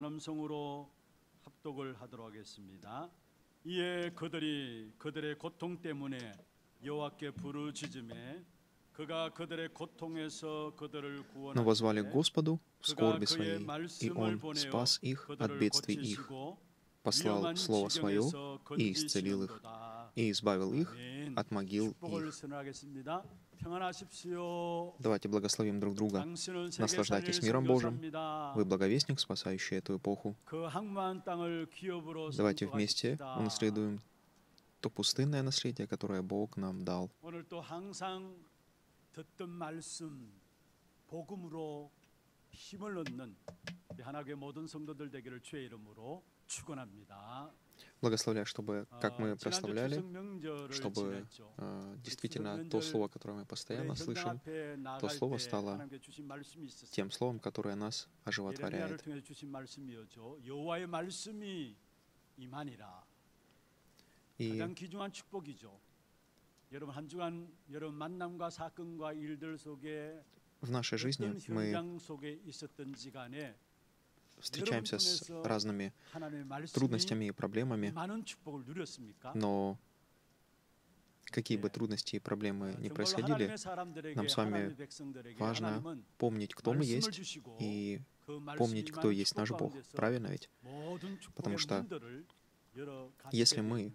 남성으로 합독을 하도록 하겠습니다. 이에 그들이 그들의 고통 때문에 여호와께 부르짖음에 그가 그들의 고통에서 그들을 но возвали к 구원하시되 Господу в 그가 скорби 그의 своей, и 말씀을 Он 보내어 спас их от 그들을 бедствий их, 고치시고 послал 위험한 Слово Свое 지경에서 и исцелил их, 건지시는도다. и избавил их 아멘. от могил 축복을 их. 선언하겠습니다. 평안하십시오. Давайте благословим друг друга. 당신은 Наслаждайтесь 세계살릴 миром Божьим. 선교사입니다. Вы благовестник, спасающий эту эпоху. 그 항만 땅을 기업으로 Давайте вместе 선포하십시다. унаследуем то пустынное наследие, которое Бог нам дал. 오늘 또 항상 듣던 말씀 복음으로 힘을 얻는 우리 하나교회 모든 성도들 되기를 주의 이름으로 축원합니다. Благословляй, чтобы, как мы прославляли, чтобы э, действительно то слово, которое мы постоянно слышим, то слово стало тем словом, которое нас оживотворяет. И в нашей жизни мы встречаемся с разными трудностями и проблемами, но какие бы трудности и проблемы ни происходили, нам с вами важно помнить, кто мы есть, и помнить, кто есть наш Бог. Правильно ведь? Потому что если мы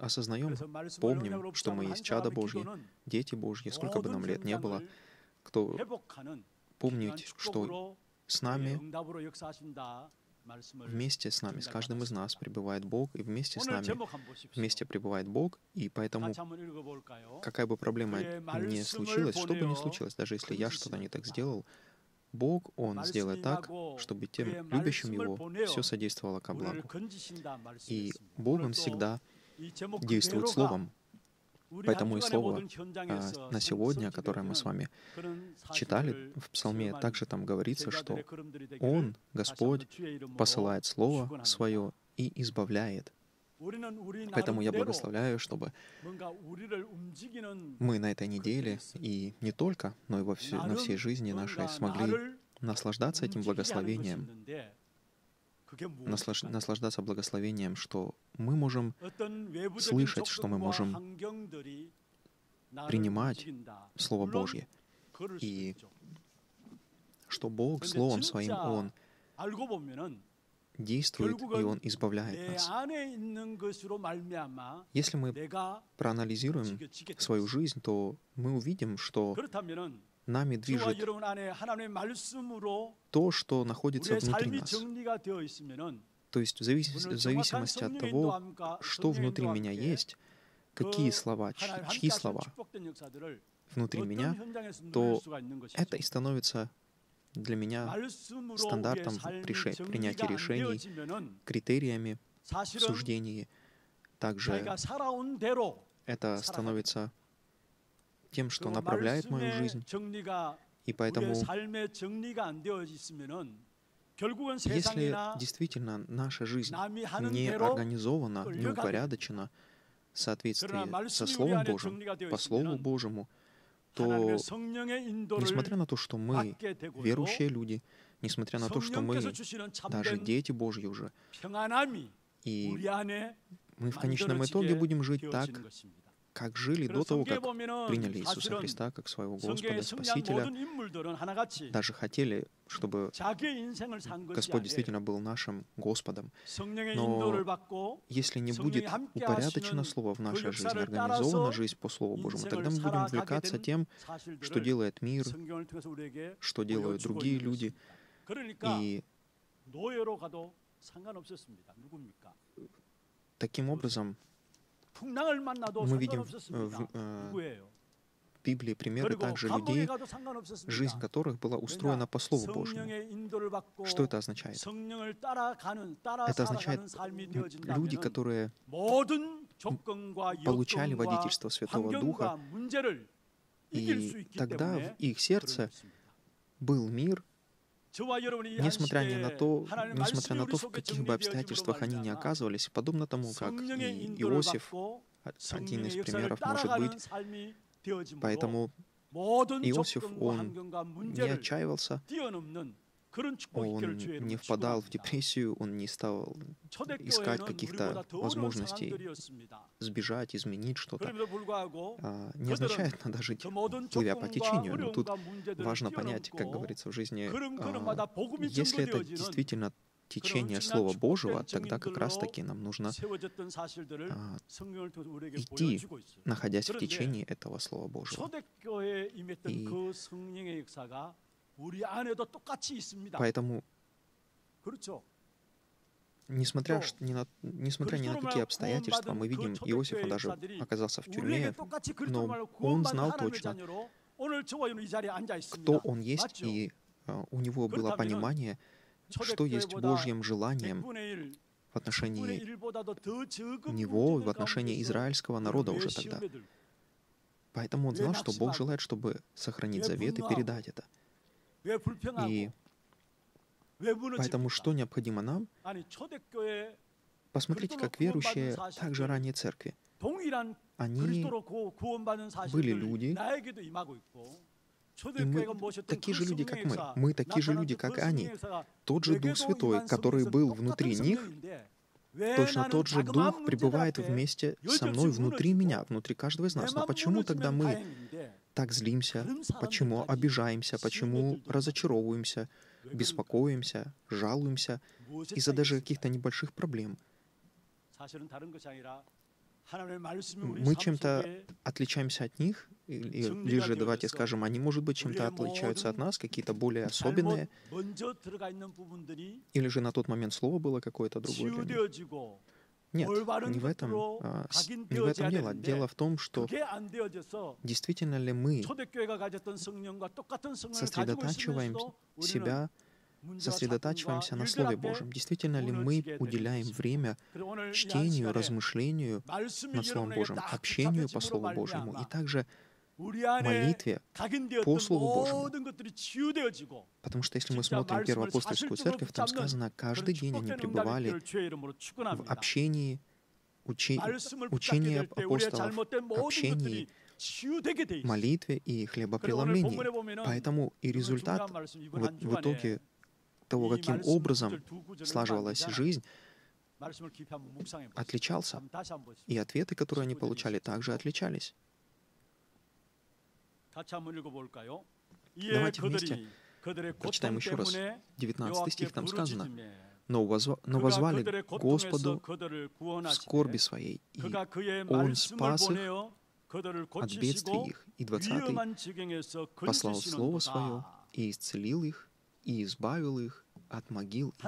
осознаем, помним, что мы есть чада Божьи, дети Божьи, сколько бы нам лет не было, кто помнить, что с нами, вместе с нами, с каждым из нас пребывает Бог, и вместе с нами, вместе пребывает Бог, и поэтому, какая бы проблема ни случилась, что бы ни случилось, даже если я что-то не так сделал, Бог, Он сделает так, чтобы тем любящим Его все содействовало ко благу. И Богом всегда действует Словом, Поэтому и слово а, на сегодня, которое мы с вами читали в псалме, также там говорится, что Он, Господь, посылает Слово Свое и избавляет. Поэтому я благословляю, чтобы мы на этой неделе и не только, но и во все, на всей жизни нашей смогли наслаждаться этим благословением, наслаждаться благословением, что мы можем слышать, что мы можем принимать Слово Божье. И что Бог Словом Своим, Он действует, и Он избавляет нас. Если мы проанализируем свою жизнь, то мы увидим, что нами движет то, что находится внутри нас. То есть в, завис- в зависимости от того, что внутри меня есть, какие слова, чьи слова внутри меня, то это и становится для меня стандартом приши- принятия решений, критериями в суждении. Также это становится тем, что направляет мою жизнь. И поэтому, если действительно наша жизнь не организована, не упорядочена в соответствии со Словом Божьим, по Слову Божьему, то, несмотря на то, что мы верующие люди, несмотря на то, что мы даже дети Божьи уже, и мы в конечном итоге будем жить так, как жили до того, как приняли Иисуса Христа как своего Господа, Спасителя, даже хотели, чтобы Господь действительно был нашим Господом. Но если не будет упорядочено Слово в нашей жизни, организована жизнь по Слову Божьему, тогда мы будем увлекаться тем, что делает мир, что делают другие люди, и таким образом мы видим э, в, э, в Библии примеры также людей, жизнь которых была устроена по Слову Божьему. Что это означает? Это означает люди, которые получали водительство Святого Духа, и тогда в их сердце был мир, Несмотря, не на то, несмотря на то, в каких бы обстоятельствах они ни оказывались, подобно тому, как и Иосиф, один из примеров может быть, поэтому Иосиф, он не отчаивался, он не впадал в депрессию, он не стал искать каких-то возможностей сбежать, изменить что-то. А, не означает, надо жить, плывя по течению. Но тут важно понять, как говорится в жизни, а, если это действительно течение Слова Божьего, тогда как раз-таки нам нужно а, идти, находясь в течении этого Слова Божьего. И Поэтому, несмотря, ни на, несмотря ни на такие обстоятельства, мы видим, Иосиф, он даже оказался в тюрьме, но он знал точно, кто он есть, и э, у него было понимание, что есть Божьим желанием в отношении него, в отношении израильского народа уже тогда. Поэтому он знал, что Бог желает, чтобы сохранить завет и передать это. И поэтому что необходимо нам? Посмотрите, как верующие также ранее церкви. Они были люди, и мы такие же люди, как мы. Мы такие же люди, как они. Тот же Дух Святой, который был внутри них, Точно тот же Дух пребывает вместе со мной внутри меня, внутри каждого из нас. А Но почему тогда мы так злимся, почему обижаемся, почему разочаровываемся, беспокоимся, жалуемся из-за даже каких-то небольших проблем. Мы чем-то отличаемся от них, или же, давайте скажем, они, может быть, чем-то отличаются от нас, какие-то более особенные, или же на тот момент слово было какое-то другое для них. Нет, не в этом, а, не в этом дело. Дело в том, что действительно ли мы сосредотачиваем себя сосредотачиваемся на Слове Божьем. Действительно ли мы уделяем время чтению, размышлению над Словом Божьим, общению по Слову Божьему и также молитве по Слову Божьему. Потому что если мы смотрим Первоапостольскую церковь, там сказано, каждый день они пребывали в общении учи, учении апостолов, общении, молитве и хлебопреломлении. Поэтому и результат в, в итоге того, каким образом слаживалась жизнь, отличался. И ответы, которые они получали, также отличались. Давайте вместе прочитаем еще раз. 19 стих там сказано. Но, возва... но возвали Господу скорби своей, и Он спас их от бедствий их. И 20 послал Слово Свое, и исцелил их, и избавил их от могил их.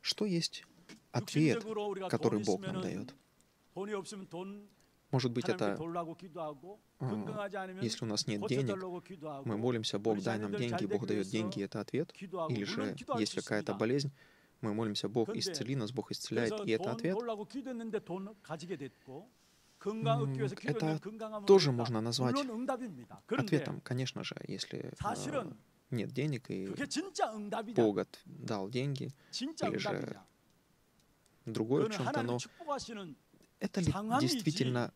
Что есть ответ, который Бог нам дает? Может быть, это а, если у нас нет денег, мы молимся, Бог, дай нам деньги, Бог дает деньги, это ответ. Или же, есть какая-то болезнь, мы молимся, Бог исцели нас, Бог исцеляет, и это ответ. Это тоже можно назвать ответом, конечно же, если э, нет денег и Бог дал деньги, или же другое в чем-то, но это ли действительно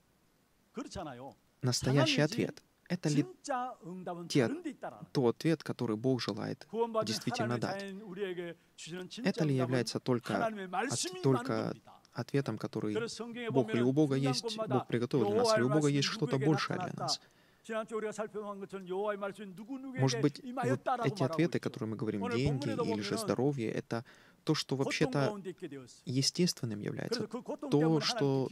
настоящий ответ? Это ли те, тот ответ, который Бог желает действительно дать? Это ли является только, от, только ответом, который Бог или у Бога есть, Бог приготовил для нас, или у Бога есть что-то большее для нас? Может быть, вот эти ответы, которые мы говорим, деньги или же здоровье, это то, что вообще-то естественным является, то, что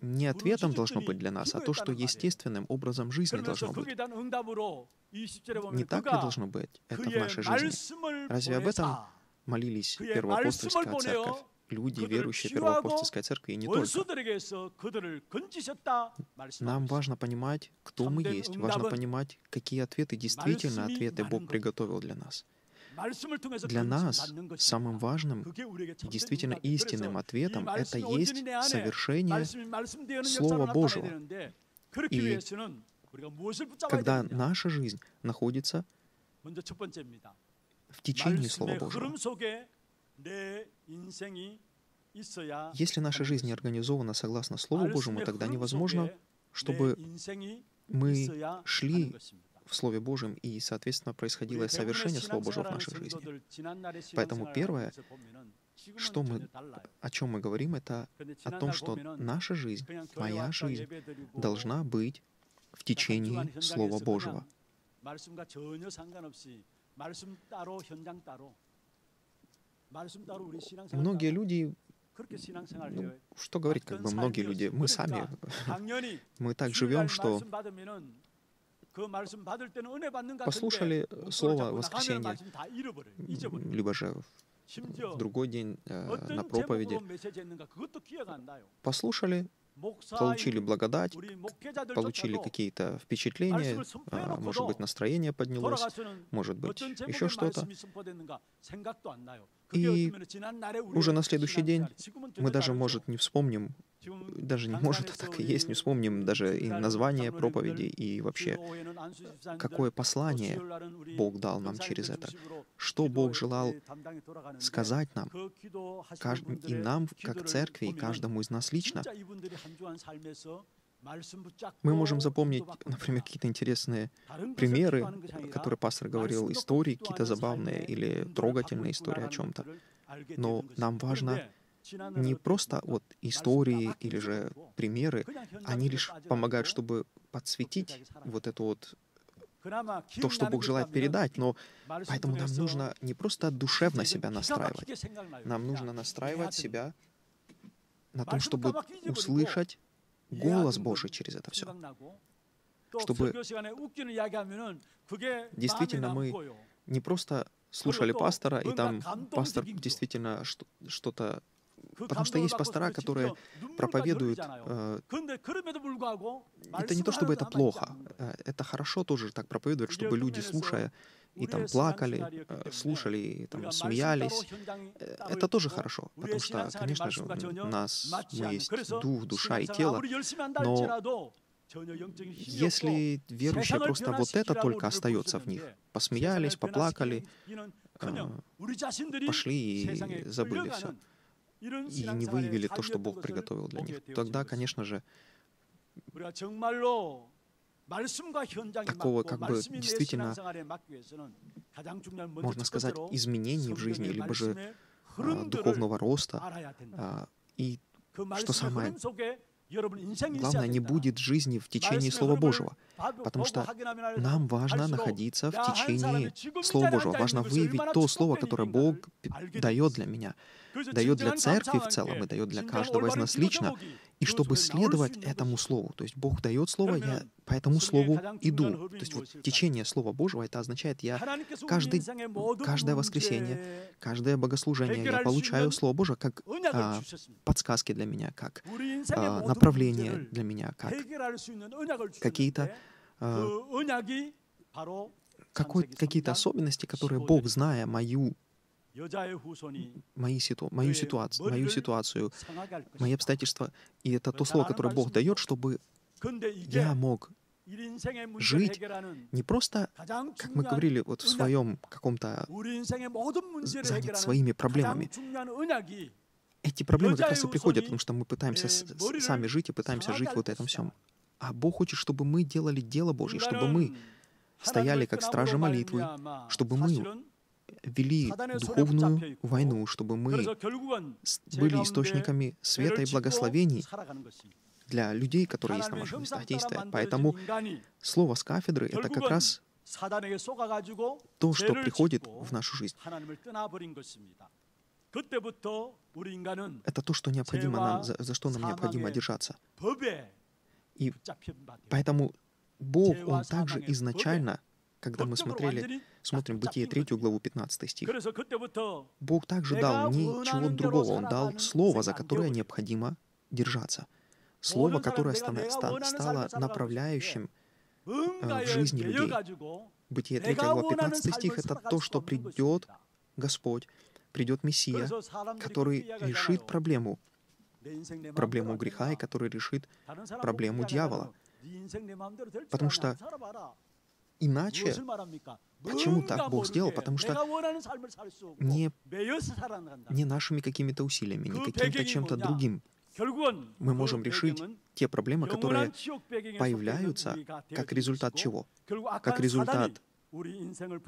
не ответом должно быть для нас, а то, что естественным образом жизни должно быть. Не так ли должно быть это в нашей жизни? Разве об этом молились первоапостольская церковь? люди, верующие Первоапостольской Церкви, и не только. Нам важно понимать, кто мы есть, важно понимать, какие ответы действительно ответы Бог приготовил для нас. Для нас самым важным и действительно истинным ответом это есть совершение Слова Божьего. И когда наша жизнь находится в течение Слова Божьего, если наша жизнь не организована согласно Слову Божьему, тогда невозможно, чтобы мы шли в Слове Божьем, и, соответственно, происходило совершение Слова Божьего в нашей жизни. Поэтому первое, что мы, о чем мы говорим, это о том, что наша жизнь, моя жизнь должна быть в течение Слова Божьего. Многие люди ну, что говорить, как бы многие люди, мы сами, мы так живем, что послушали слово воскресения, либо же в другой день э, на проповеди, послушали, получили благодать, получили какие-то впечатления, э, может быть, настроение поднялось, может быть, еще что-то. И уже на следующий день мы даже, может, не вспомним даже не может, а так и есть. Не вспомним даже и название проповеди, и вообще, какое послание Бог дал нам через это. Что Бог желал сказать нам, и нам, как церкви, и каждому из нас лично. Мы можем запомнить, например, какие-то интересные примеры, которые пастор говорил, истории какие-то забавные или трогательные истории о чем-то. Но нам важно не просто вот истории или же примеры, они лишь помогают, чтобы подсветить вот это вот то, что Бог желает передать, но поэтому нам нужно не просто душевно себя настраивать, нам нужно настраивать себя на том, чтобы услышать голос Божий через это все. Чтобы действительно мы не просто слушали пастора, и там пастор действительно что-то Потому что есть пастора, которые проповедуют... Э, это не то, чтобы это плохо. Э, это хорошо тоже так проповедовать, чтобы люди, слушая, и там плакали, э, слушали, и там смеялись. Э, это тоже хорошо, потому что, конечно же, у нас есть дух, душа и тело, но если верующие просто вот это только остается в них, посмеялись, поплакали, пошли и забыли все, и не выявили то, что Бог приготовил для них, тогда, конечно же, такого как бы действительно, можно сказать, изменений в жизни, либо же а, духовного роста. А, и что самое главное, не будет жизни в течение Слова Божьего, потому что нам важно находиться в течение Слова Божьего, важно выявить то Слово, которое Бог дает для меня дает для церкви в целом и дает для каждого из нас лично. И чтобы следовать этому слову, то есть Бог дает слово, я по этому слову иду. То есть вот течение Слова Божьего, это означает, я каждый, каждое воскресенье, каждое богослужение, я получаю Слово Божье как а, подсказки для меня, как а, направление для меня, как какие-то а, какой, какие-то особенности, которые Бог, зная мою мои ситу... мою, ситуацию, мою ситуацию, мои обстоятельства. И это то слово, которое Бог дает, чтобы я мог жить не просто, как мы говорили, вот в своем каком-то занят своими проблемами. Эти проблемы как раз и приходят, потому что мы пытаемся сами жить и пытаемся жить вот этом всем. А Бог хочет, чтобы мы делали дело Божье, чтобы мы стояли как стражи молитвы, чтобы мы вели духовную войну, чтобы мы были источниками света и благословений для людей, которые есть на ваших местах действия. Поэтому слово с кафедры — это как раз то, что приходит в нашу жизнь. Это то, что необходимо нам, за, за что нам необходимо держаться. И поэтому Бог, Он также изначально, когда мы смотрели Смотрим Бытие 3 главу 15 стих. Бог также дал ничего другого. Он дал слово, за которое необходимо держаться. Слово, которое стало направляющим э, в жизни людей. Бытие 3 глава 15 стих — это то, что придет Господь, придет Мессия, который решит проблему, проблему греха и который решит проблему дьявола. Потому что иначе Почему так Бог сделал? Потому что не, не нашими какими-то усилиями, не каким-то чем-то другим. Мы можем решить те проблемы, которые появляются как результат чего? Как результат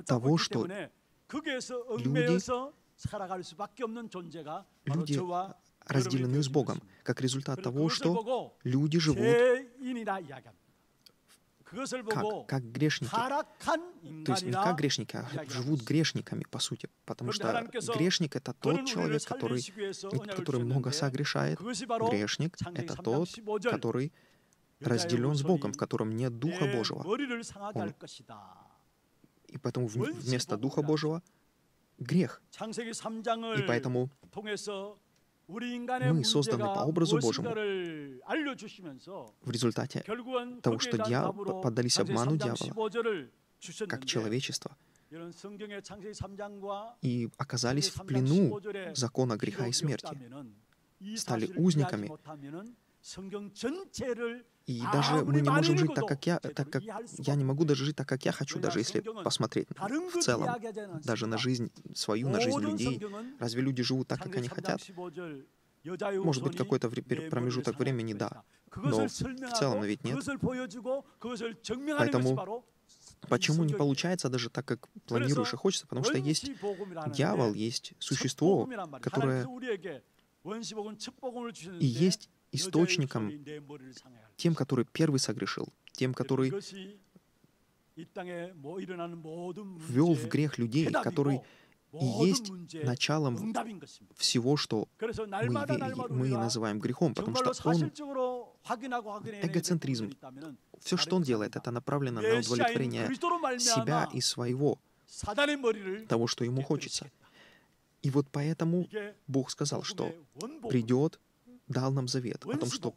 того, что люди, люди разделены с Богом, как результат того, что люди живут как, как грешники. То есть не как грешники, а живут грешниками, по сути. Потому что грешник — это тот человек, который, ну, который много согрешает. Грешник — это тот, который разделен с Богом, в котором нет Духа Божьего. Он... И поэтому вместо Духа Божьего — грех. И поэтому мы созданы по образу Божьему. В результате того, что дьявол, поддались обману дьявола, как человечество, и оказались в плену закона греха и смерти, стали узниками, и даже мы не можем жить э, так, как я, так как я не могу даже жить так, как я хочу, даже если посмотреть в целом, даже на жизнь свою, на жизнь людей. Разве люди живут так, как они хотят? Может быть, какой-то промежуток времени, да. Но в целом ведь нет. Поэтому Почему не получается даже так, как планируешь и хочется? Потому что есть дьявол, есть существо, которое и есть источником, тем, который первый согрешил, тем, который ввел в грех людей, который и есть началом всего, что мы, мы называем грехом, потому что он эгоцентризм. Все, что он делает, это направлено на удовлетворение себя и своего, того, что ему хочется. И вот поэтому Бог сказал, что придет дал нам завет о том, что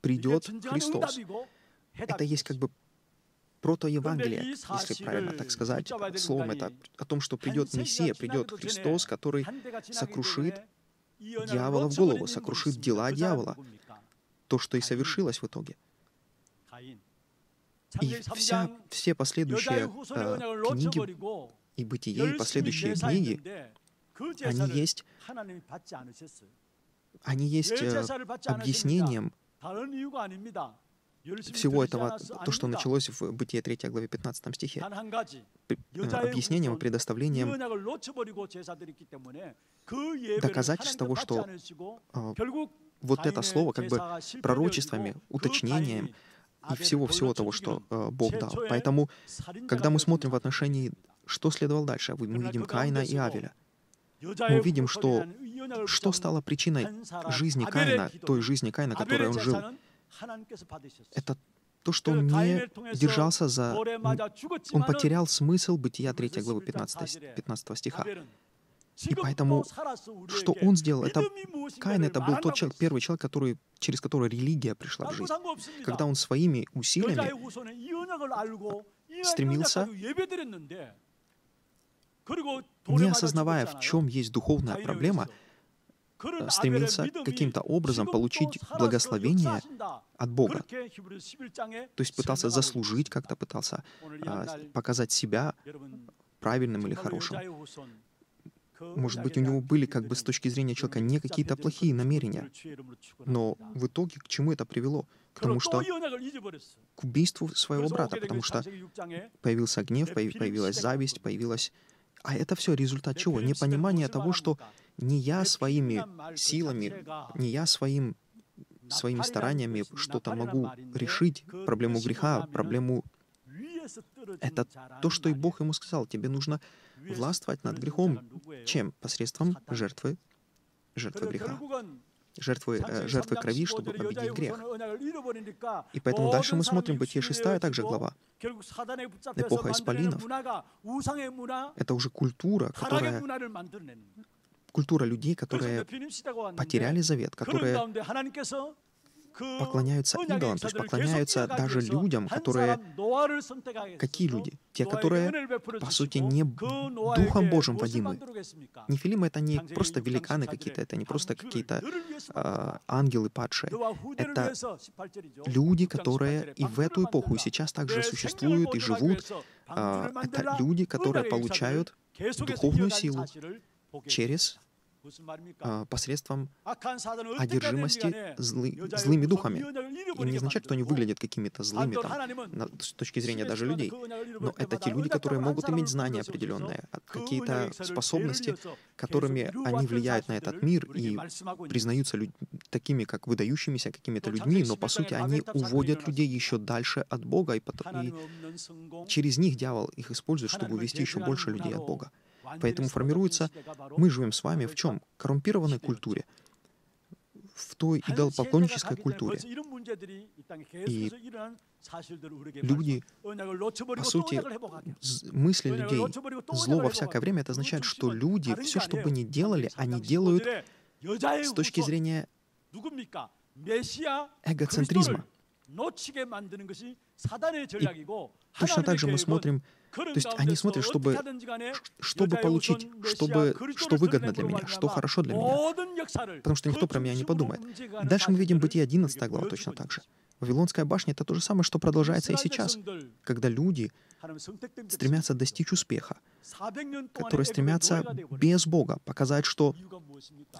придет Христос. Это есть как бы протоевангелие, если правильно так сказать, словом это о том, что придет Мессия, придет Христос, который сокрушит дьявола в голову, сокрушит дела дьявола, то, что и совершилось в итоге. И вся, все последующие э, книги и бытие, и последующие книги, они есть они есть э, объяснением всего этого, то, что началось в Бытие 3 главе 15 стихе, э, объяснением и предоставлением доказательств того, что вот это слово как бы пророчествами, уточнением и всего-всего того, что э, Бог дал. Поэтому, когда мы смотрим в отношении, что следовало дальше, а мы видим Каина и Авеля — мы видим, что, что стало причиной жизни Каина, той жизни Каина, которой он жил. Это то, что он не держался за... Он потерял смысл Бытия 3 главы 15, 15 стиха. И поэтому, что он сделал, это Каин, это был тот человек, первый человек, который, через которого религия пришла в жизнь. Когда он своими усилиями стремился не осознавая, в чем есть духовная проблема, стремился каким-то образом получить благословение от Бога. То есть пытался заслужить как-то, пытался а, показать себя правильным или хорошим. Может быть, у него были как бы с точки зрения человека не какие-то плохие намерения, но в итоге к чему это привело? К тому, что к убийству своего брата, потому что появился гнев, появилась зависть, появилась а это все результат чего? Непонимание того, что не я своими силами, не я своим, своими стараниями что-то могу решить, проблему греха, проблему... Это то, что и Бог ему сказал. Тебе нужно властвовать над грехом. Чем? Посредством жертвы, жертвы греха жертвы, э, жертвы крови, чтобы победить грех. И поэтому дальше мы смотрим Бытие 6, также глава. Эпоха исполинов — это уже культура, которая культура людей, которые потеряли завет, которые поклоняются идолам, то есть поклоняются даже людям, которые... Какие люди? Те, которые, по сути, не Духом Божьим водимы. Нефилимы — это не просто великаны какие-то, это не просто какие-то э, ангелы падшие. Это люди, которые и в эту эпоху, и сейчас также существуют и живут. Э, это люди, которые получают духовную силу через а, посредством одержимости злы, злыми духами. И не означает, что они выглядят какими-то злыми там, с точки зрения даже людей. Но это те люди, которые могут иметь знания определенные, а какие-то способности, которыми они влияют на этот мир и признаются люд... такими, как выдающимися какими-то людьми, но по сути они уводят людей еще дальше от Бога, и, потом... и через них дьявол их использует, чтобы увести еще больше людей от Бога. Поэтому формируется... Мы живем с вами в чем? Коррумпированной культуре в той идолопоклоннической культуре. И люди, по сути, мысли людей, зло во всякое время, это означает, что люди, все, что бы ни делали, они делают с точки зрения эгоцентризма. И точно так же мы смотрим то есть они смотрят, чтобы, чтобы получить, чтобы, что выгодно для меня, что хорошо для меня, потому что никто про меня не подумает. Дальше мы видим Бытие 11 глава точно так же. Вавилонская башня — это то же самое, что продолжается и сейчас, когда люди стремятся достичь успеха, которые стремятся без Бога показать, что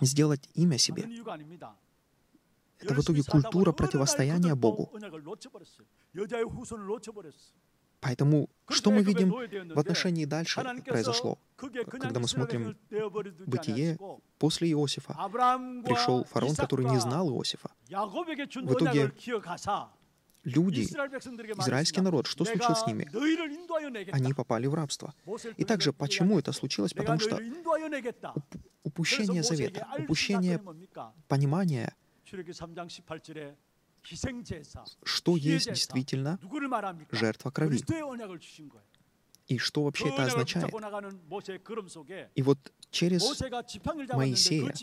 сделать имя себе. Это в итоге культура противостояния Богу. Поэтому что мы видим в отношении дальше произошло? когда мы смотрим Бытие, После Иосифа пришел фараон, который не знал Иосифа. В итоге Люди, израильский народ, что случилось с ними? они попали в рабство. И также почему это случилось? Потому что упущение завета, упущение понимания, что есть действительно жертва крови? и что вообще это означает. И вот через Моисея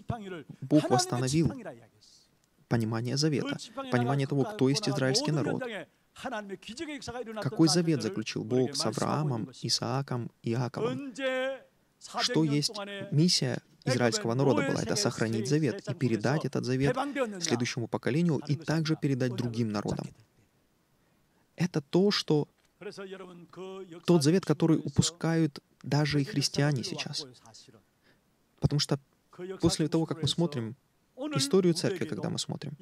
Бог восстановил понимание завета, понимание того, кто есть израильский народ, какой завет заключил Бог с Авраамом, Исааком, Иаковом, что есть миссия израильского народа была, это сохранить завет и передать этот завет следующему поколению и также передать другим народам. Это то, что тот завет, который упускают даже и христиане сейчас. Потому что после того, как мы смотрим историю церкви, когда мы смотрим,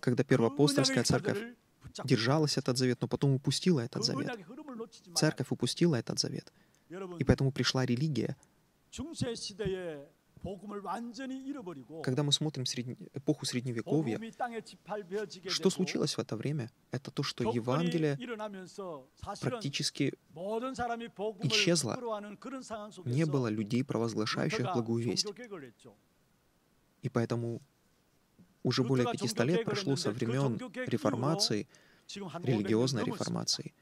когда первоапостольская церковь держалась этот завет, но потом упустила этот завет. Церковь упустила этот завет. И поэтому пришла религия. Когда мы смотрим средне... эпоху Средневековья, что случилось в это время? Это то, что Евангелие практически исчезло. Не было людей, провозглашающих благую весть. И поэтому уже более 500 лет прошло со времен реформации, религиозной реформации,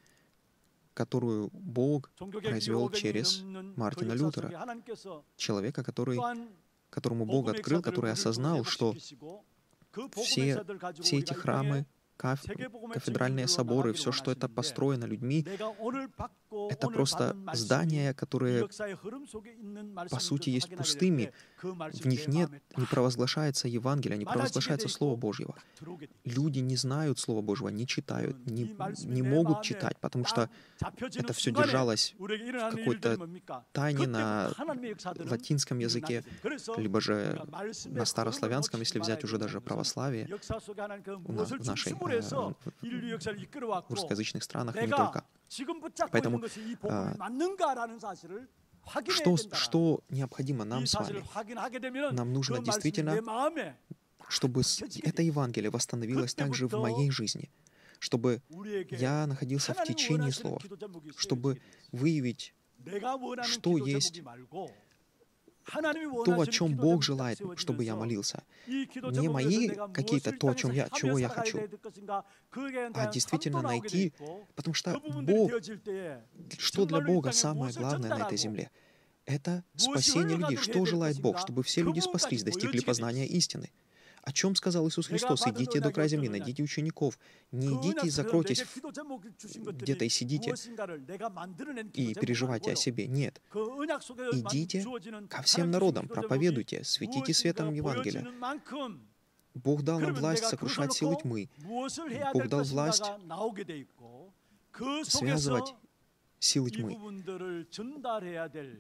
которую Бог произвел через Мартина Лютера, человека, который, которому Бог открыл, который осознал, что все, все эти храмы, каф, кафедральные соборы, все, что это построено людьми, это просто здания, которые, по сути, есть пустыми. В них нет, не провозглашается Евангелие, не провозглашается Слово Божьего. Люди не знают Слова Божьего, не читают, не, не могут читать, потому что это все держалось в какой-то тайне на латинском языке, либо же на старославянском, если взять уже даже православие в нашей в русскоязычных странах, и не только. Поэтому а, что, что необходимо нам с вами? Нам нужно действительно, чтобы это Евангелие восстановилось также в моей жизни, чтобы я находился в течении слов, чтобы выявить что есть то, о чем Бог желает, чтобы я молился. Не мои какие-то то, о чем я, чего я хочу, а действительно найти, потому что Бог, что для Бога самое главное на этой земле? Это спасение людей. Что желает Бог? Чтобы все люди спаслись, достигли познания истины. О чем сказал Иисус Христос? Идите до края земли, найдите учеников. Не идите и закройтесь где-то и сидите и переживайте о себе. Нет. Идите ко всем народам, проповедуйте, светите светом Евангелия. Бог дал нам власть сокрушать силы тьмы, Бог дал власть связывать силы тьмы,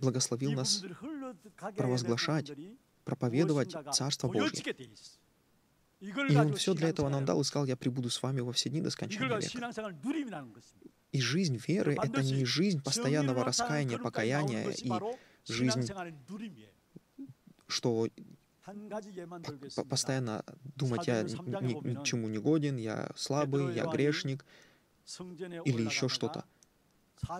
благословил нас провозглашать проповедовать Царство Божье. И Он все для этого нам дал и сказал, я прибуду с вами во все дни до скончания века. И жизнь веры — это не жизнь постоянного раскаяния, покаяния и жизнь, что постоянно думать, я ни, ни чему не годен, я слабый, я грешник, или еще что-то.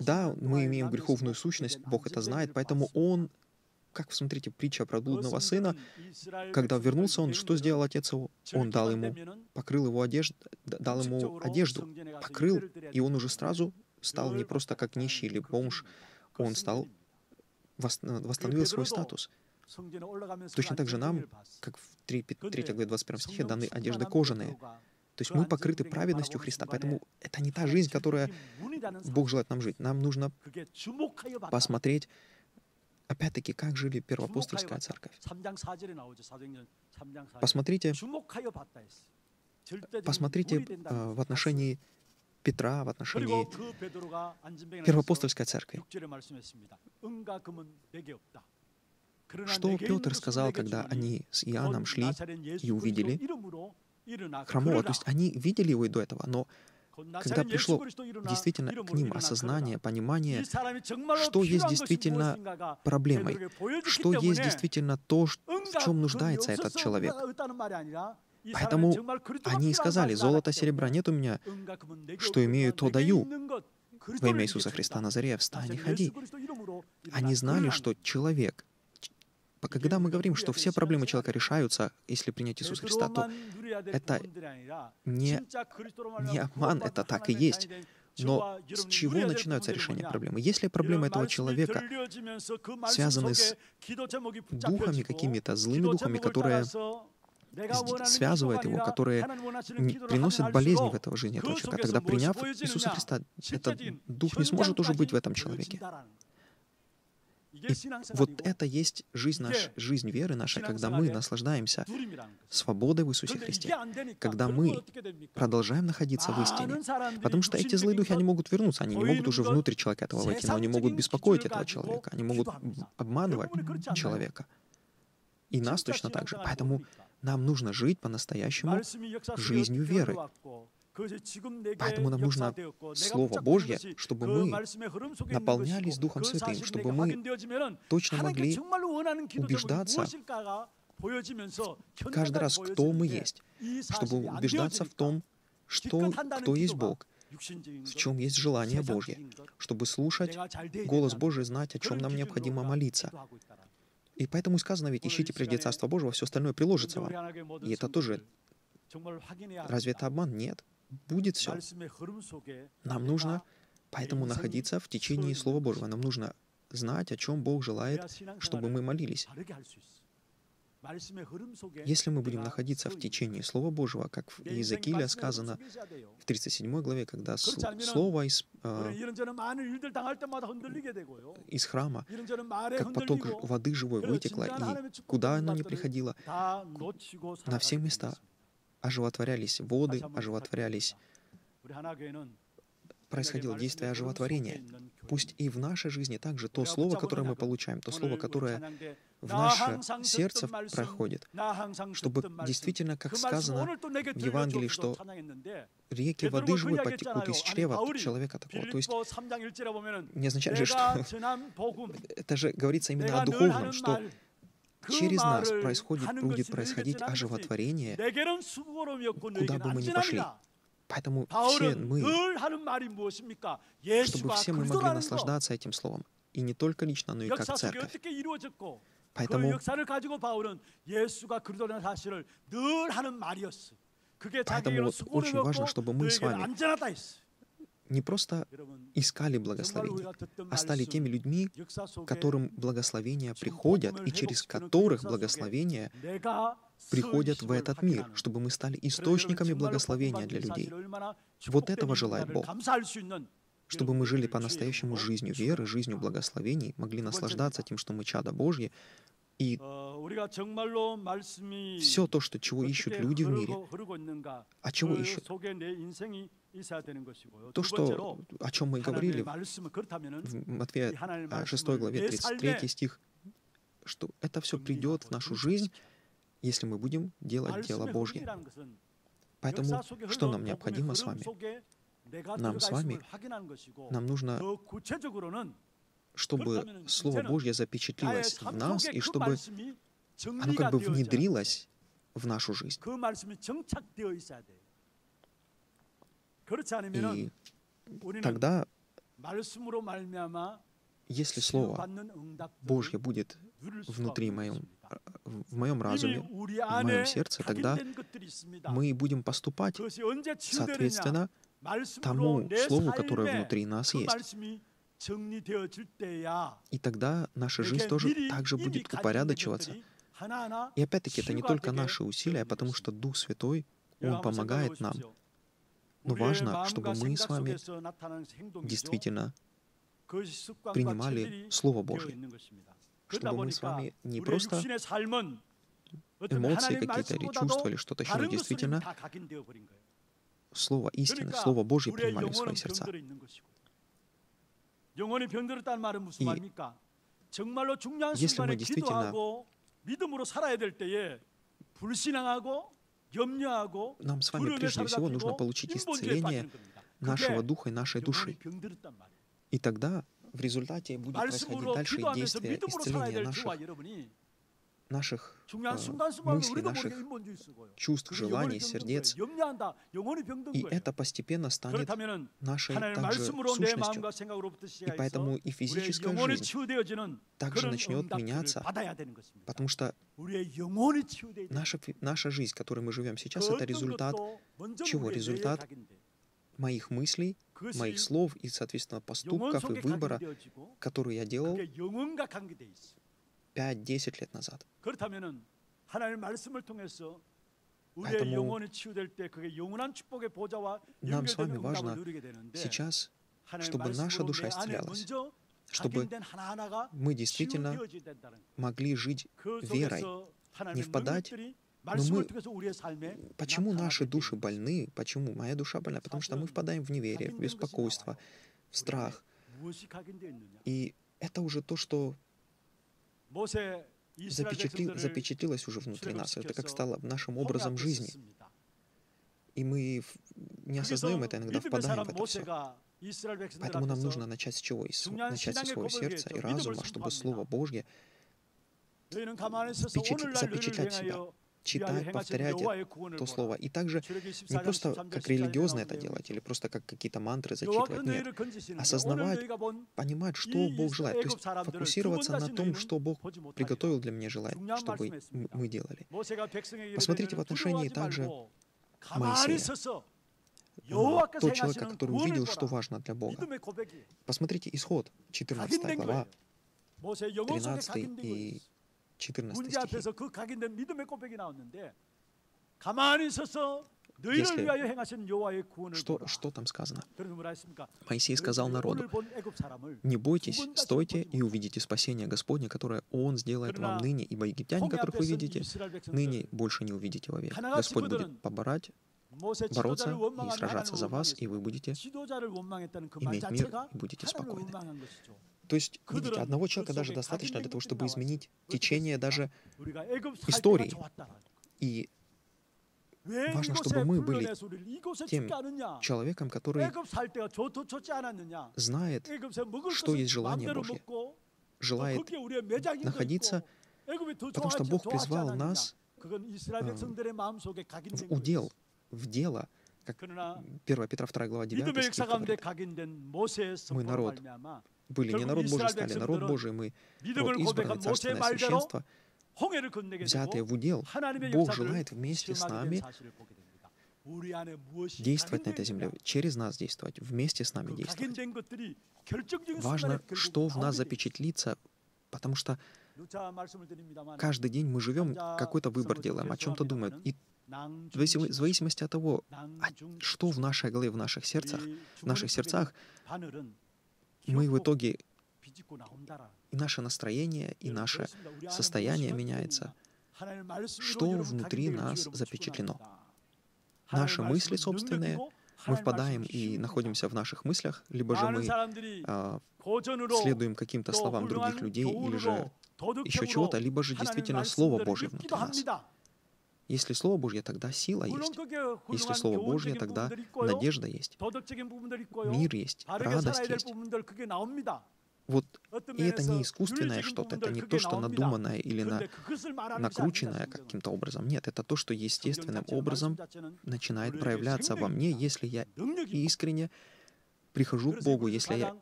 Да, мы имеем греховную сущность, Бог это знает, поэтому Он, как, смотрите, притча про блудного сына, когда вернулся он, что сделал отец его? Он дал ему, покрыл его одежду, дал ему одежду, покрыл, и он уже сразу стал не просто как нищий или бомж, он стал, восстановил свой статус. Точно так же нам, как в 3, 3 главе 21 стихе, даны одежды кожаные. То есть мы покрыты праведностью Христа, поэтому это не та жизнь, которая Бог желает нам жить. Нам нужно посмотреть, опять-таки, как жили первоапостольская церковь. Посмотрите, посмотрите э, в отношении Петра, в отношении первоапостольской церкви. Что Петр сказал, когда они с Иоанном шли и увидели хромого? То есть они видели его и до этого, но когда пришло действительно к ним осознание, понимание, что есть действительно проблемой, что есть действительно то, в чем нуждается этот человек. Поэтому они и сказали, золото, серебра нет у меня, что имею, то даю. Во имя Иисуса Христа Назарея, встань и ходи. Они знали, что человек, когда мы говорим, что все проблемы человека решаются, если принять Иисуса Христа, то это не, не обман, это так и есть. Но с чего начинаются решения проблемы? Если проблема этого человека связаны с духами какими-то, злыми духами, которые связывают его, которые приносят болезни в этого жизни этого человека, тогда приняв Иисуса Христа, этот дух не сможет уже быть в этом человеке. И вот это есть жизнь, наш, жизнь веры наша, когда мы наслаждаемся свободой в Иисусе Христе, когда мы продолжаем находиться в истине. Потому что эти злые духи, они могут вернуться, они не могут уже внутрь человека этого войти, но они могут беспокоить этого человека, они могут обманывать человека. И нас точно так же. Поэтому нам нужно жить по-настоящему жизнью веры. Поэтому нам нужно Слово Божье, чтобы мы наполнялись Духом Святым, чтобы мы точно могли убеждаться каждый раз, кто мы есть, чтобы убеждаться в том, что, кто есть Бог, в чем есть желание Божье, чтобы слушать голос Божий, знать, о чем нам необходимо молиться. И поэтому сказано ведь, ищите прежде Царство Божьего, все остальное приложится вам. И это тоже... Разве это обман? Нет будет все. Нам нужно поэтому находиться в течение Слова Божьего. Нам нужно знать, о чем Бог желает, чтобы мы молились. Если мы будем находиться в течении Слова Божьего, как в Иезекииле сказано в 37 главе, когда Слово из, э, из храма, как поток воды живой вытекло, и куда оно не приходило, на все места оживотворялись воды, оживотворялись, происходило действие оживотворения. Пусть и в нашей жизни также то слово, которое мы получаем, то слово, которое в наше сердце проходит, чтобы действительно, как сказано в Евангелии, что реки воды живой потекут из чрева человека такого. То есть не означает же, что это же говорится именно о духовном, что через нас происходит, будет происходить оживотворение, куда бы мы ни пошли. Поэтому все мы, чтобы все мы могли наслаждаться этим словом. И не только лично, но и как церковь. Поэтому, поэтому вот очень важно, чтобы мы с вами не просто искали благословение, а стали теми людьми, которым благословения приходят и через которых благословения приходят в этот мир, чтобы мы стали источниками благословения для людей. Вот этого желает Бог чтобы мы жили по-настоящему жизнью веры, жизнью благословений, могли наслаждаться тем, что мы чада Божьи, и все то, что, чего ищут люди в мире, а чего ищут? То, что, о чем мы говорили в Матфея 6 главе 33 стих, что это все придет в нашу жизнь, если мы будем делать дело Божье. Поэтому что нам необходимо с вами? Нам с вами, нам нужно, чтобы Слово Божье запечатлилось в нас, и чтобы оно как бы внедрилось в нашу жизнь. И тогда, если Слово Божье будет внутри моем, в моем разуме, в моем сердце, тогда мы будем поступать соответственно тому Слову, которое внутри нас есть. И тогда наша жизнь тоже также будет упорядочиваться. И опять-таки, это не только наши усилия, потому что Дух Святой, Он помогает нам. Но важно, чтобы мы с вами действительно принимали Слово Божье. Чтобы мы с вами не просто эмоции какие-то или чувства или что-то еще, но действительно Слово истины, Слово Божье принимали в свои сердца. И если мы действительно нам с вами прежде всего нужно получить исцеление нашего духа и нашей души. И тогда в результате будет происходить дальше действие исцеления наших наших э, мыслей, наших чувств, желаний, сердец. И это постепенно станет нашей также сущностью. И поэтому и физическая жизнь также начнет меняться, потому что наша, наша жизнь, в которой мы живем сейчас, это результат чего? Результат моих мыслей, моих слов и, соответственно, поступков и выбора, которые я делал 5-10 лет назад. Поэтому нам с вами важно сейчас, чтобы наша душа исцелялась, чтобы мы действительно могли жить верой, не впадать но мы, почему наши души больны? Почему моя душа больна? Потому что мы впадаем в неверие, в беспокойство, в страх. И это уже то, что запечатли, запечатлилось уже внутри нас. Это как стало нашим образом жизни. И мы не осознаем это, иногда впадаем в это все. Поэтому нам нужно начать с чего? Начать со своего сердца и разума, чтобы Слово Божье запечатлять себя, читать, повторять то слово. И также не просто как религиозно это делать, или просто как какие-то мантры зачитывать, нет. Осознавать, понимать, что Бог желает. То есть фокусироваться на том, что Бог приготовил для меня желает, чтобы мы делали. Посмотрите в отношении также Моисея. Тот человек, который увидел, что важно для Бога. Посмотрите исход, 14 глава, 13 и 14 стихи. Если, что, что там сказано? Моисей сказал народу, «Не бойтесь, стойте и увидите спасение Господне, которое Он сделает вам ныне, ибо египтяне, которых вы видите, ныне больше не увидите вовек. Господь будет поборать, бороться и сражаться за вас, и вы будете иметь мир и будете спокойны». То есть, видите, одного человека даже достаточно для того, чтобы изменить течение даже истории. И важно, чтобы мы были тем человеком, который знает, что есть желание Божье, желает находиться, потому что Бог призвал нас э, в удел, в дело, как 1 Петра 2 глава 9 стих говорит, мы народ были не народ Божий стали, народ Божий мы, род избранный, царственное священство, взятые в удел. Бог желает вместе с нами действовать на этой земле, через нас действовать, вместе с нами действовать. Важно, что в нас запечатлится, потому что каждый день мы живем, какой-то выбор делаем, о чем-то думаем. И в зависимости от того, что в нашей голове, в наших сердцах, в наших сердцах, мы в итоге и наше настроение, и наше состояние меняется. Что внутри нас запечатлено? Наши мысли собственные, мы впадаем и находимся в наших мыслях, либо же мы а, следуем каким-то словам других людей, или же еще чего-то, либо же действительно Слово Божье внутри нас. Если Слово Божье, тогда сила есть. Если Слово Божье, тогда надежда есть. Мир есть, радость есть. Вот и это не искусственное что-то, это не то, что надуманное или на, накрученное каким-то образом. Нет, это то, что естественным образом начинает проявляться во мне, если я искренне прихожу к Богу, если я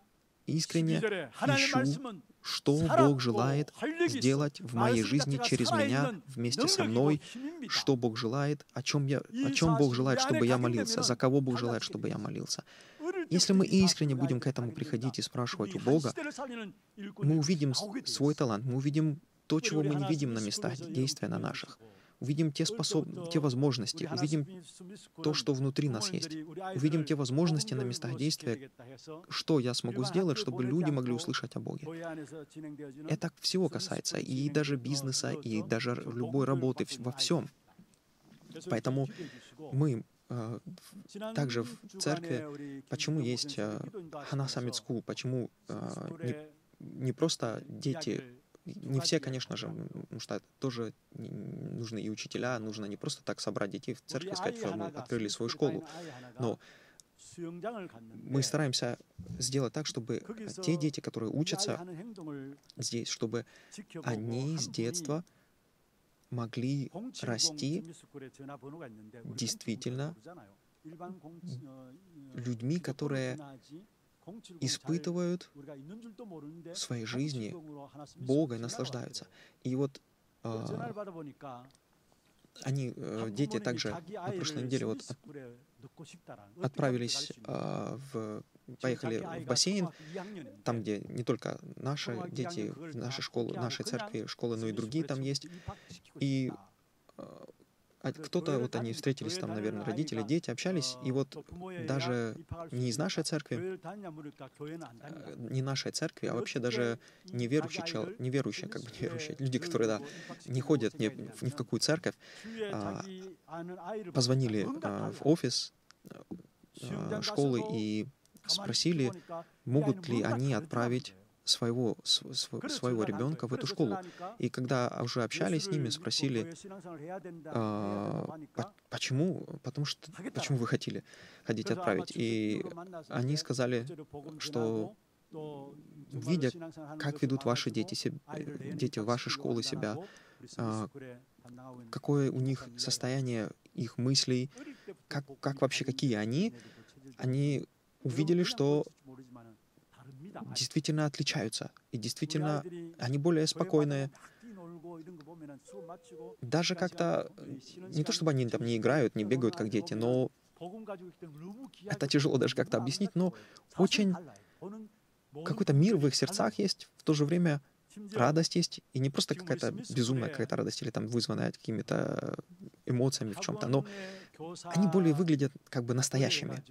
искренне ищу, что Бог желает сделать в моей жизни через меня, вместе со мной, что Бог желает, о чем, я, о чем Бог желает, чтобы я молился, за кого Бог желает, чтобы я молился. Если мы искренне будем к этому приходить и спрашивать у Бога, мы увидим свой талант, мы увидим то, чего мы не видим на местах действия на наших увидим те, способ... те возможности, увидим то, что внутри нас есть, увидим те возможности на местах действия, что я смогу сделать, чтобы люди могли услышать о Боге. Это всего касается, и даже бизнеса, и даже любой работы, во всем. Поэтому мы э, также в церкви, почему есть Хана School, почему э, не, не просто дети не все, конечно же, потому что тоже нужны и учителя, нужно не просто так собрать детей в церкви сказать, что мы открыли свою школу, но мы стараемся сделать так, чтобы те дети, которые учатся здесь, чтобы они с детства могли расти действительно людьми, которые испытывают в своей жизни Бога и наслаждаются. И вот э, они, э, дети также на прошлой неделе вот отправились э, в поехали в бассейн, там, где не только наши дети, наши школы, нашей церкви, школы, но и другие там есть. И кто-то, вот они встретились там, наверное, родители, дети, общались, и вот даже не из нашей церкви, э, не нашей церкви, а вообще даже неверующие, чел, неверующие, как бы неверующие, люди, которые, да, не ходят ни, ни в какую церковь, а, позвонили а, в офис а, школы и спросили, могут ли они отправить своего, своего ребенка в эту школу. И когда уже общались с ними, спросили, а, почему, потому что, почему вы хотели ходить отправить. И они сказали, что видя, как ведут ваши дети, дети ваши школы себя, а, какое у них состояние их мыслей, как, как вообще, какие они, они увидели, что действительно отличаются. И действительно, они более спокойные. Даже как-то, не то чтобы они там не играют, не бегают, как дети, но это тяжело даже как-то объяснить, но очень какой-то мир в их сердцах есть, в то же время радость есть, и не просто какая-то безумная какая-то радость или там вызванная какими-то эмоциями в чем-то, но они более выглядят как бы настоящими.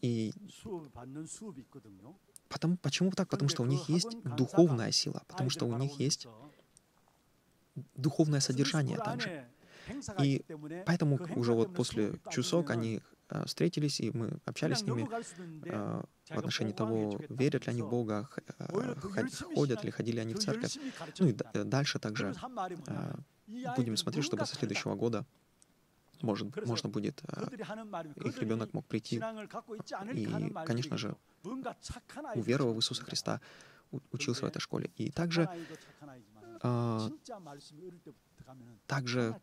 И Потому, почему так? Потому что у них есть духовная сила, потому что у них есть духовное содержание также. И поэтому уже вот после часок они э, встретились, и мы общались с ними э, в отношении того, верят ли они в Бога, э, ходят ли, ходили они в церковь. Ну и дальше также будем смотреть, чтобы со следующего года может, можно будет, их ребенок мог прийти и, конечно же, уверовав в Иисуса Христа, учился в этой школе. И также, а, также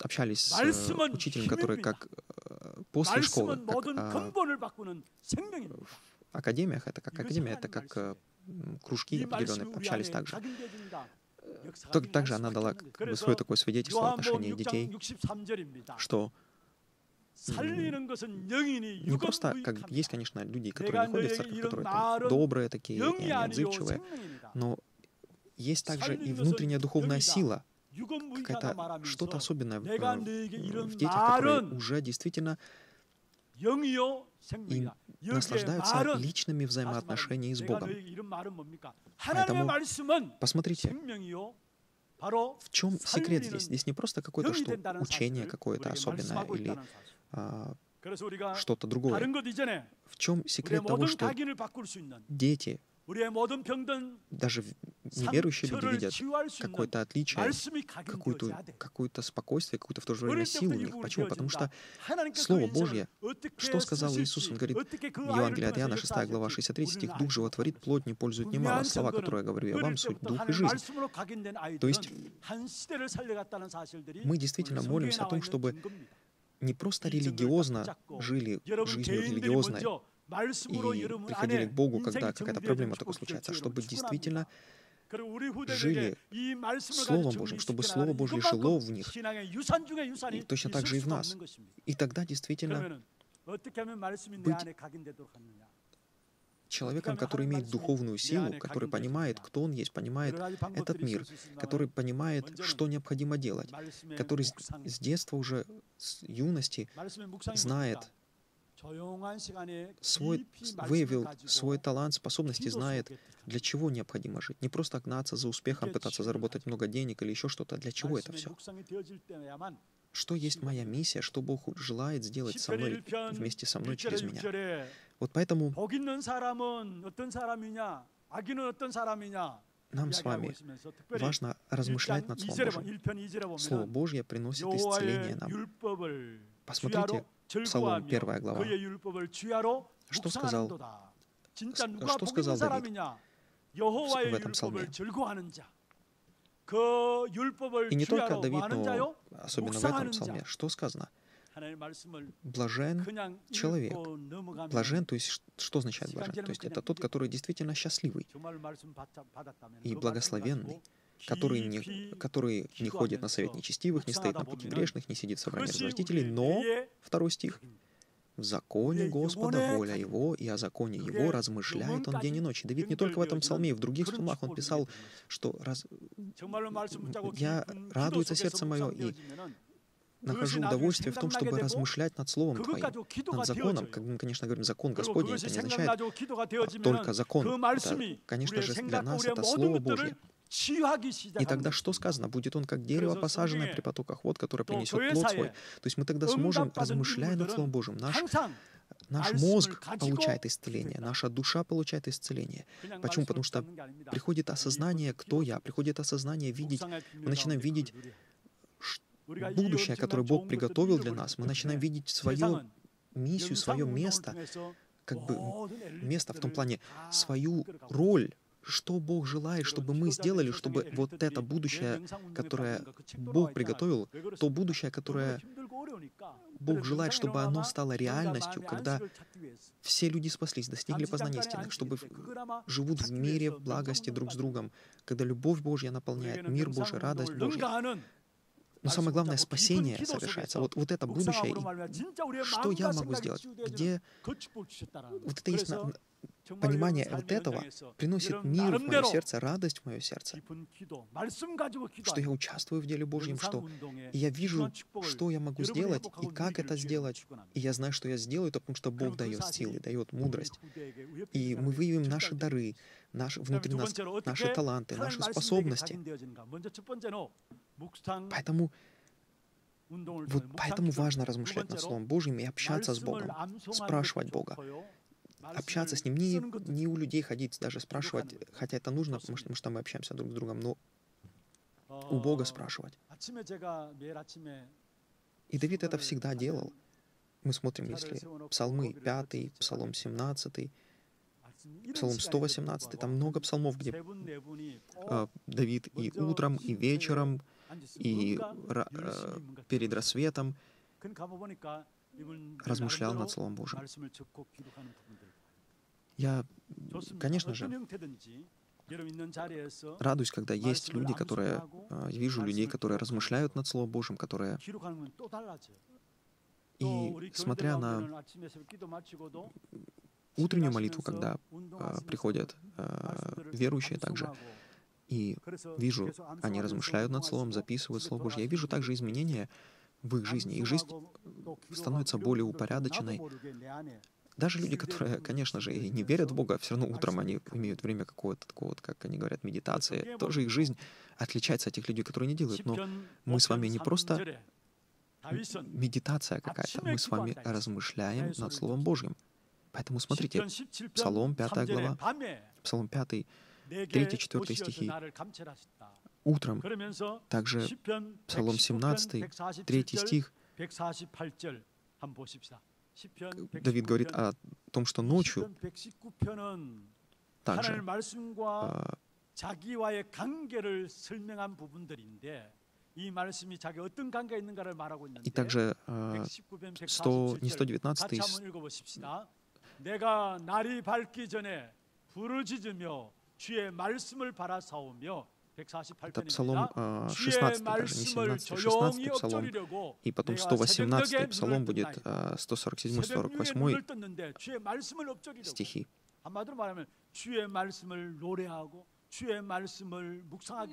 общались с э, учителем, который как э, после школы, как, а, в академиях, это как академия, это как э, кружки определенные, общались также. Также она дала как бы, свое такое свидетельство в отношении детей, что не просто, как есть, конечно, люди, которые не ходят в церковь, которые там, добрые такие, и они отзывчивые, но есть также и внутренняя духовная сила, какая-то что-то особенное в, в детях, которые уже действительно и наслаждаются личными взаимоотношениями с Богом. Поэтому посмотрите, в чем секрет здесь? Здесь не просто какое-то что учение какое-то особенное или а, что-то другое. В чем секрет того, что дети даже неверующие люди видят какое-то отличие, какое-то какое спокойствие, какую-то в то же время силу у них. Почему? Потому что Слово Божье, что сказал Иисус? Он говорит в Евангелии от Иоанна, 6 глава, 63 стих, «Дух животворит, плоть не пользует немало». Слова, которые я говорю я вам, суть Дух и жизнь. То есть мы действительно молимся о том, чтобы не просто религиозно жили жизнью религиозной, и приходили к Богу, когда какая-то проблема такая случается, чтобы действительно жили Словом Божьим, чтобы Слово Божье жило в них, и точно так же и в нас. И тогда действительно быть человеком, который имеет духовную силу, который понимает, кто он есть, понимает этот мир, который понимает, что необходимо делать, который с детства уже, с юности знает свой, выявил свой талант, способности, знает, для чего необходимо жить. Не просто гнаться за успехом, пытаться заработать много денег или еще что-то. Для чего это все? Что есть моя миссия, что Бог желает сделать со мной, вместе со мной, через меня. Вот поэтому нам с вами важно размышлять над Словом Божьим. Слово Божье приносит исцеление нам. Посмотрите, Псалом 1 глава. Что сказал, что сказал Давид в этом псалме? И не только Давид, но особенно в этом псалме. Что сказано? Блажен человек. Блажен, то есть что означает блажен? То есть это тот, который действительно счастливый и благословенный, который не, который не ходит на совет нечестивых, не стоит на пути грешных, не сидит в собрании развратителей, но, второй стих, в законе Господа воля Его, и о законе Его размышляет Он день и ночь. Давид не только в этом псалме, и в других псалмах он писал, что раз... «Я радуется сердце мое, и нахожу удовольствие в том, чтобы размышлять над Словом Твоим, над законом. Как мы, конечно, говорим закон Господень, это не означает только закон. Это, конечно же, для нас это Слово Божье. И тогда что сказано? Будет он как дерево, посаженное при потоках вод, которое принесет плод свой. То есть мы тогда сможем, размышляя над Словом Божьим, наш, наш мозг получает исцеление, наша душа получает исцеление. Почему? Потому что приходит осознание, кто я, приходит осознание видеть, мы начинаем видеть будущее, которое Бог приготовил для нас. Мы начинаем видеть свою миссию, свое место, как бы место в том плане, свою роль что Бог желает, чтобы мы сделали, чтобы вот это будущее, которое Бог приготовил, то будущее, которое Бог желает, чтобы оно стало реальностью, когда все люди спаслись, достигли познания истины, чтобы живут в мире, в благости друг с другом, когда любовь Божья наполняет мир Божий, радость Божья. Но самое главное, спасение совершается. Вот, вот это будущее. И что я могу сделать? Где... Вот это есть понимание вот этого приносит мир в мое сердце, радость в мое сердце, что я участвую в деле Божьем, что я вижу, что я могу сделать и как это сделать, и я знаю, что я сделаю, потому что Бог дает силы, дает мудрость, и мы выявим наши дары, наши, внутри нас, наши таланты, наши способности. Поэтому вот поэтому важно размышлять над Словом Божьим и общаться с Богом, спрашивать Бога общаться с ним, не, не у людей ходить, даже спрашивать, хотя это нужно, потому что, потому что мы общаемся друг с другом, но у Бога спрашивать. И Давид это всегда делал. Мы смотрим, если псалмы 5, псалом 17, псалом 118, там много псалмов, где э, Давид и утром, и вечером, и э, перед рассветом размышлял над Словом Божьим. Я, конечно же, радуюсь, когда есть люди, которые... Я вижу людей, которые размышляют над Словом Божьим, которые... И смотря на утреннюю молитву, когда э, приходят э, верующие также, и вижу, они размышляют над Словом, записывают Слово Божье, я вижу также изменения в их жизни. Их жизнь становится более упорядоченной, даже люди, которые, конечно же, и не верят в Бога, все равно утром они имеют время какого-то такого, вот, как они говорят, медитации. Тоже их жизнь отличается от тех людей, которые не делают. Но мы с вами не просто медитация какая-то. Мы с вами размышляем над Словом Божьим. Поэтому смотрите, Псалом 5 глава, Псалом 5, 3-4 стихи. Утром также Псалом 17, 3 стих. Давид говорит о том, что ночью также а, 자기와의 관계를 설명한 부분들인데 이 말씀이 자기 어떤 관계가 있는가를 말하고 있는데 И также э, 100, не 119 같이 한번 읽어보십시다. 내가 날이 밝기 전에 부르짖으며 주의 말씀을 바라사오며 это Псалом 16, даже не 17, 16 Псалом. И потом 118 Псалом будет 147, 48 стихи.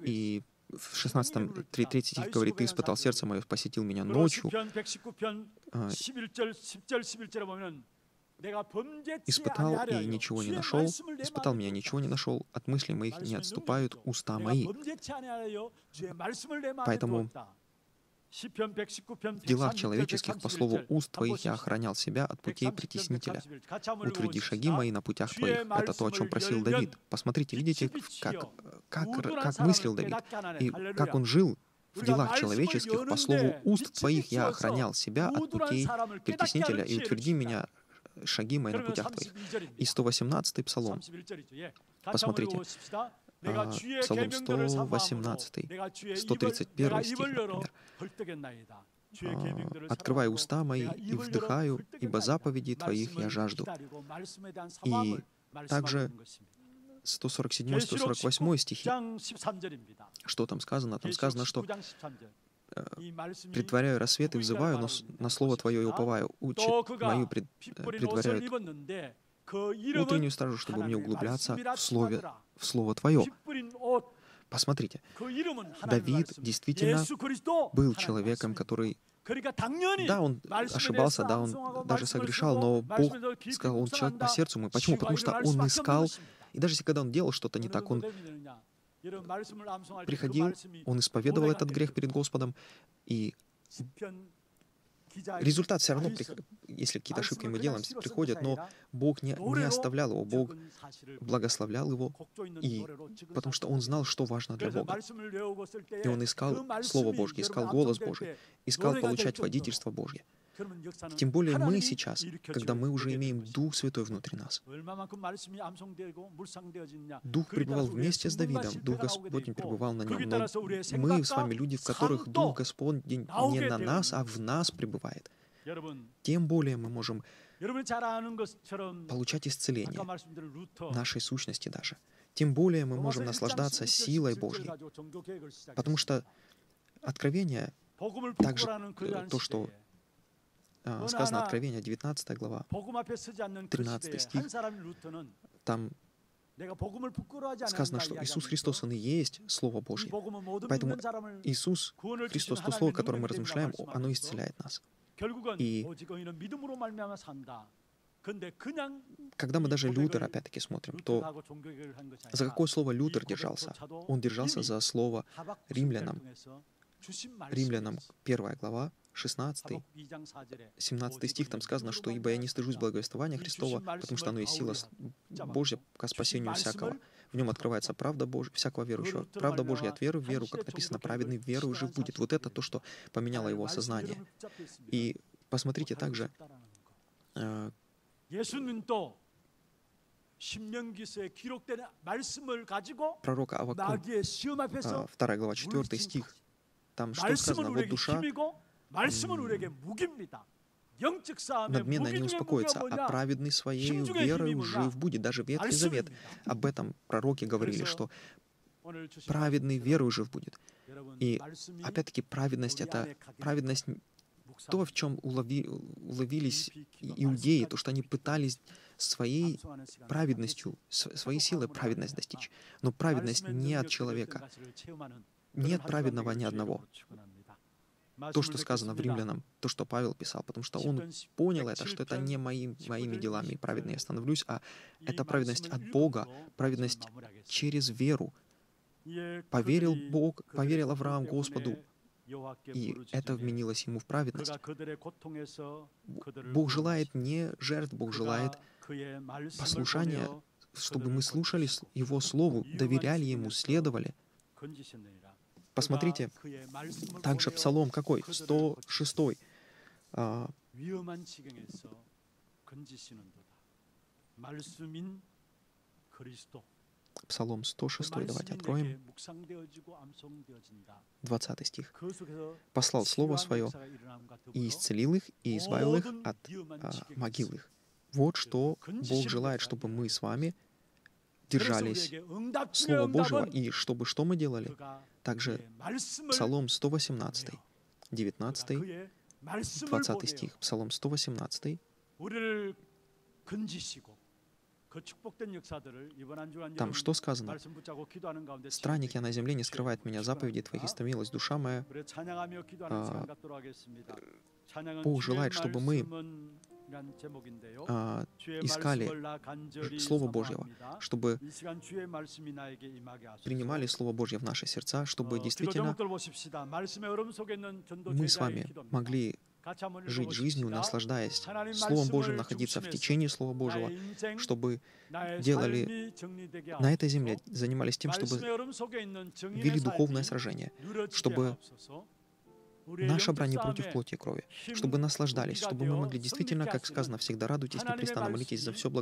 И в 16 3, 3 стих говорит, «Ты испытал сердце мое, посетил меня ночью». Испытал и ничего не нашел, испытал меня, ничего не нашел, от мыслей моих не отступают уста мои. Поэтому в делах человеческих, по слову уст твоих, я охранял себя от путей притеснителя. Утверди шаги мои на путях твоих. Это то, о чем просил Давид. Посмотрите, видите, как, как, как мыслил Давид. И как он жил в делах человеческих, по слову уст твоих я охранял себя от путей притеснителя. И утверди меня шаги мои на путях твоих. И 118-й псалом. Посмотрите. А, псалом 118, 131 стих, например. А, «Открывай уста мои и вдыхаю, ибо заповеди Твоих я жажду». И также 147-148 стихи. Что там сказано? Там сказано, что «Притворяю рассвет и взываю, но на слово Твое и уповаю. Учит мою пред, э, предваряют утреннюю стражу, чтобы мне углубляться в, слове, в Слово Твое». Посмотрите, Давид действительно был человеком, который да, он ошибался, да, он даже согрешал, но Бог сказал, он человек по сердцу мой. Почему? Потому что он искал, и даже если когда он делал что-то не так, он приходил, он исповедовал этот грех перед Господом, и результат все равно, если какие-то ошибки мы делаем, приходят, но Бог не, не оставлял его, Бог благословлял его, и, потому что он знал, что важно для Бога. И он искал Слово Божье, искал голос Божий, искал получать водительство Божье. Тем более мы сейчас, когда мы уже имеем Дух Святой внутри нас. Дух пребывал вместе с Давидом, Дух Господень пребывал на нем. Но мы с вами люди, в которых Дух Господень не на нас, а в нас пребывает. Тем более мы можем получать исцеление нашей сущности даже. Тем более мы можем наслаждаться силой Божьей. Потому что откровение, также то, что сказано Откровение, 19 глава, 13 стих, там сказано, что Иисус Христос, Он и есть Слово Божье. Поэтому Иисус Христос, то Слово, которое мы размышляем, оно исцеляет нас. И когда мы даже Лютер, опять-таки, смотрим, то за какое слово Лютер держался? Он держался за слово римлянам. Римлянам, первая глава, 16, 17 стих, там сказано, что «Ибо я не стыжусь благовествования Христова, потому что оно есть сила Божья к спасению всякого». В нем открывается правда Божья, всякого верующего. Правда Божья от веры в веру, как написано, праведный веру жив будет. Вот это то, что поменяло его сознание. И посмотрите также, э, пророка Авакум, 2 глава, 4 стих, там что сказано? Вот душа надменно не успокоится, а праведный своей верой жив будет. Даже Ветхий Завет об этом пророки говорили, что праведный верой жив будет. И опять-таки праведность — это праведность то, в чем улови, уловились иудеи, то, что они пытались своей праведностью, своей силой праведность достичь. Но праведность не от человека. Нет праведного ни одного то, что сказано в римлянам, то, что Павел писал, потому что он понял это, что это не моим, моими делами праведно я становлюсь, а это праведность от Бога, праведность через веру. Поверил Бог, поверил Авраам Господу, и это вменилось ему в праведность. Бог желает не жертв, Бог желает послушания, чтобы мы слушали Его Слову, доверяли Ему, следовали. Посмотрите, также Псалом какой? 106. А, Псалом 106, давайте откроем. 20 стих. «Послал Слово Свое, и исцелил их, и избавил их от а, могил их». Вот что Бог желает, чтобы мы с вами держались Слова Божьего, и чтобы что мы делали? Также Псалом 118, 19, 20 стих, Псалом 118, там что сказано? «Странник я на земле, не скрывает меня. заповеди Твоих, истомилась душа моя». А, Бог желает, чтобы мы искали Слово Божьего, чтобы принимали Слово Божье в наши сердца, чтобы действительно мы с вами могли жить жизнью, наслаждаясь Словом Божьим, находиться в течении Слова Божьего, чтобы делали на этой земле, занимались тем, чтобы вели духовное сражение, чтобы наша брань не против плоти и крови, чтобы наслаждались, чтобы мы могли действительно, как сказано, всегда радуйтесь, непрестанно молитесь за все благодаря